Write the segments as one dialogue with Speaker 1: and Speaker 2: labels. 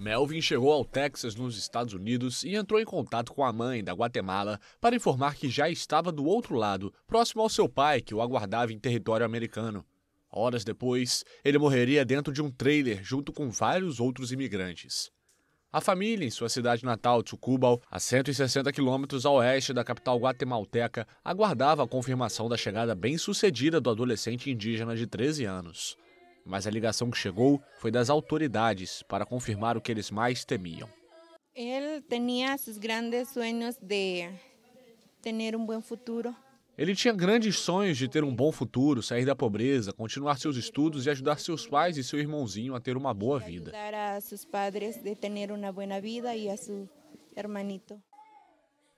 Speaker 1: Melvin chegou ao Texas, nos Estados Unidos, e entrou em contato com a mãe da Guatemala para informar que já estava do outro lado, próximo ao seu pai, que o aguardava em território americano. Horas depois, ele morreria dentro de um trailer junto com vários outros imigrantes. A família, em sua cidade natal, Tsucubal, a 160 quilômetros a oeste da capital guatemalteca, aguardava a confirmação da chegada bem-sucedida do adolescente indígena de 13 anos. Mas a ligação que chegou foi das autoridades para confirmar o que eles mais temiam.
Speaker 2: Ele tinha seus grandes sonhos de ter um bom futuro.
Speaker 1: Ele tinha grandes sonhos de ter um bom futuro, sair da pobreza, continuar seus estudos e ajudar seus pais e seu irmãozinho a ter uma boa vida.
Speaker 2: Ajudar a seus padres de ter uma boa vida e a seu hermanito.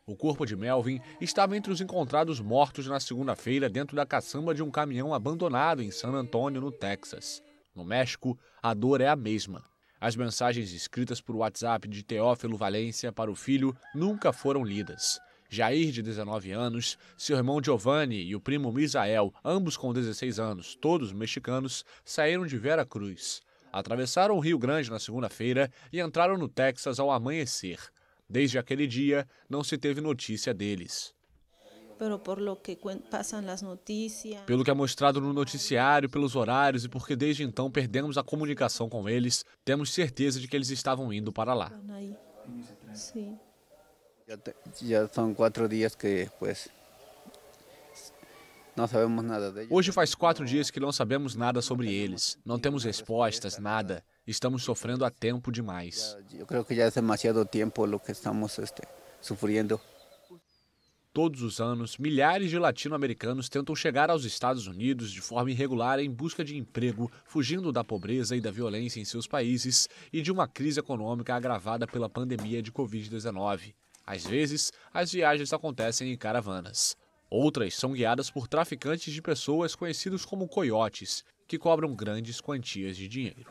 Speaker 1: O corpo de Melvin estava entre os encontrados mortos na segunda-feira dentro da caçamba de um caminhão abandonado em San Antônio, no Texas. No México, a dor é a mesma. As mensagens escritas por WhatsApp de Teófilo Valência para o filho nunca foram lidas. Jair, de 19 anos, seu irmão Giovanni e o primo Misael, ambos com 16 anos, todos mexicanos, saíram de Vera Cruz. Atravessaram o Rio Grande na segunda-feira e entraram no Texas ao amanhecer. Desde aquele dia, não se teve notícia deles. Pelo que é mostrado no noticiário, pelos horários e porque desde então perdemos a comunicação com eles, temos certeza de que eles estavam indo para lá.
Speaker 3: Sim. Já são quatro dias que, pues, não sabemos nada deles.
Speaker 1: Hoje faz quatro dias que não sabemos nada sobre eles. Não temos respostas, nada. Estamos sofrendo há tempo demais.
Speaker 3: Eu creio que já é demasiado tempo o que estamos este, sofrendo.
Speaker 1: Todos os anos, milhares de latino-americanos tentam chegar aos Estados Unidos de forma irregular em busca de emprego, fugindo da pobreza e da violência em seus países e de uma crise econômica agravada pela pandemia de Covid-19. Às vezes, as viagens acontecem em caravanas. Outras são guiadas por traficantes de pessoas conhecidos como coiotes, que cobram grandes quantias de dinheiro.